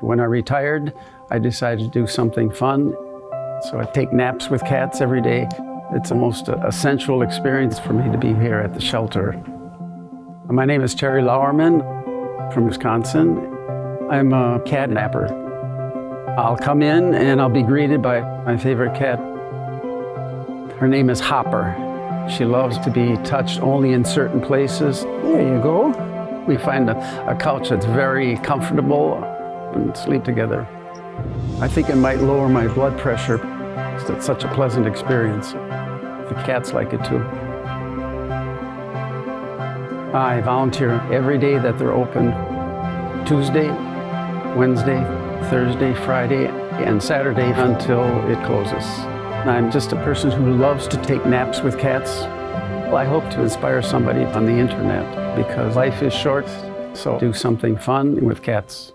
When I retired, I decided to do something fun. So I take naps with cats every day. It's the most essential experience for me to be here at the shelter. My name is Terry Lauerman from Wisconsin. I'm a cat napper. I'll come in and I'll be greeted by my favorite cat. Her name is Hopper. She loves to be touched only in certain places. There you go. We find a, a couch that's very comfortable and sleep together. I think it might lower my blood pressure. It's such a pleasant experience. The cats like it too. I volunteer every day that they're open Tuesday, Wednesday, Thursday, Friday, and Saturday until it closes. I'm just a person who loves to take naps with cats. Well, I hope to inspire somebody on the internet because life is short, so do something fun with cats.